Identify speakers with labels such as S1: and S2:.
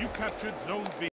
S1: You captured Zone B.